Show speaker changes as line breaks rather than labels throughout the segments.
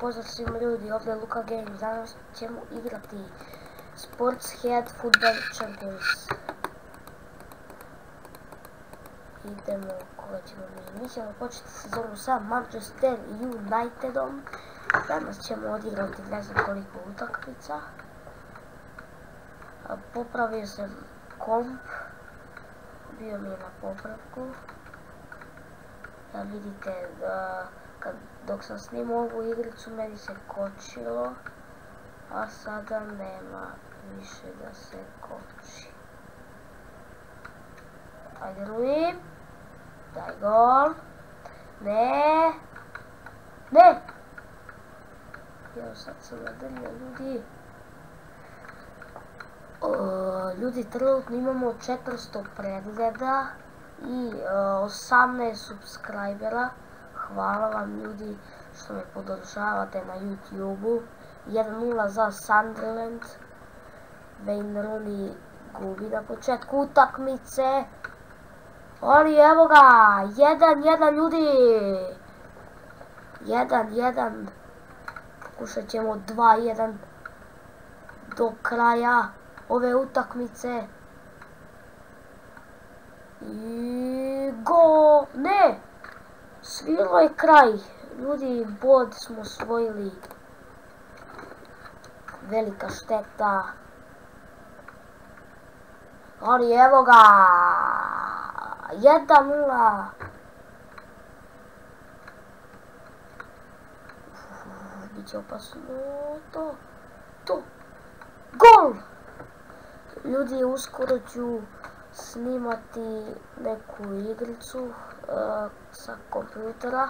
pozdrav svim ljudi, ovdje je Luka Games, danas ćemo igrati Sports Head Football Champions. Idemo, koga ćemo mi? Mi ćemo početi sezonu sa Manchester Unitedom. Danas ćemo odigrati ne znam koliko utakmica. Popravio sam komp, bio mi je na popravku. Da vidite da kad, dok sam snimao ovu igricu meni se kočilo, a sada nema više da se koči. Ajde Rui, daj gol, ne, ne, evo sad sam nadrljio ljudi. O, ljudi, trenutno imamo 400 pregleda i eh, o, 18 subscribera hvala vam ljudi što me podržavate na YouTube-u. 1-0 za Sunderland. Wayne Rooney gubi na početku utakmice. Ali evo ga, 1-1 ljudi. 1-1. Pokušat ćemo 2-1 do kraja ove utakmice. I go, ne! Svilo je kraj. Ljudi, bod smo osvojili. Velika šteta. Ali evo ga. 1-0. Biće opasno to. To. Gol! Ljudi, uskoro ću snimati neku igricu uh, sa kompjutera.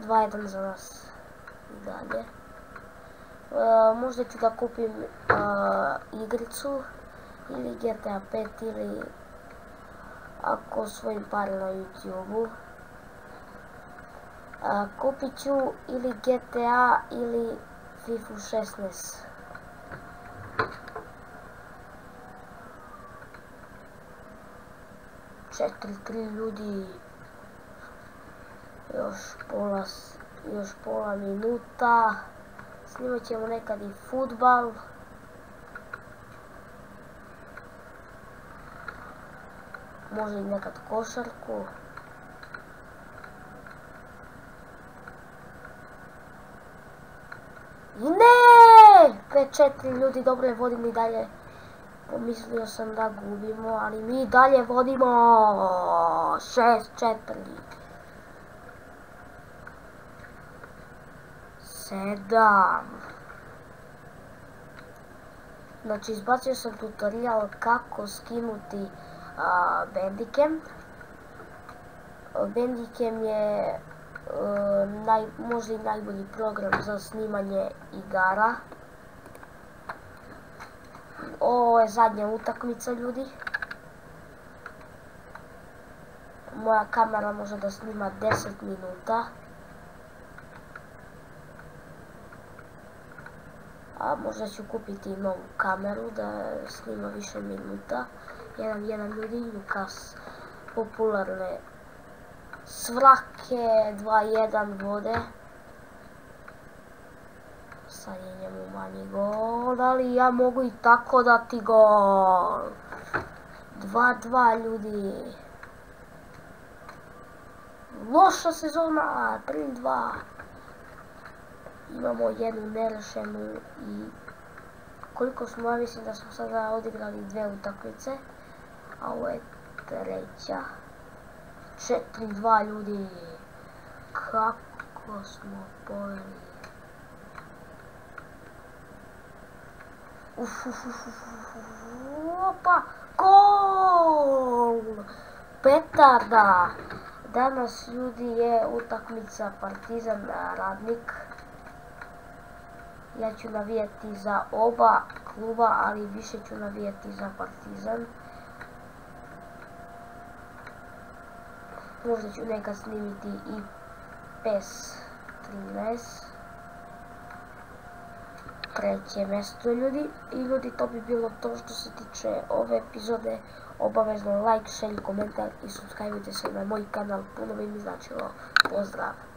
2.1 za nas i dalje. Uh, možda ću da kupim uh, igricu ili GTA 5 ili ako svojim pare na YouTube-u. Uh, kupit ću ili GTA ili FIFA 16. 4-3 ljudi još pola još pola minuta. Snimat ćemo nekad i futbal. Može i nekad košarku. I ne! 5-4 ljudi dobro je vodim i dalje. Pomislio sam da gubimo, ali mi dalje vodimo 6-4. 7. Znači, izbacio sam tutorial kako skinuti uh, Bandicam. Bandicam je uh, naj, možda i najbolji program za snimanje igara. Ovo je zadnja utakmica ljudi. Moja kamera može da snima 10 minuta. A možda ću kupiti novu kameru da snima više minuta. Jedan, jedan ljudi, Lukas, popularne svrake, 2-1 vode sad je njemu manji gol, ali ja mogu i tako dati gol. 2-2 ljudi. Loša sezona, 3-2. Imamo jednu nerešenu i koliko smo, ja mislim da smo sada odigrali dve utakmice. A ovo je treća. 4-2 ljudi. Kako smo poveli. Opa, gol! Petarda! Danas ljudi je utakmica Partizan Radnik. Ja ću navijeti za oba kluba, ali više ću navijeti za Partizan. Možda ću nekad snimiti i PES 13 treće mjesto ljudi i ljudi to bi bilo to što se tiče ove epizode. Obavezno like, share, komentar i subscribe se na moj kanal. Puno bi mi značilo. Pozdrav!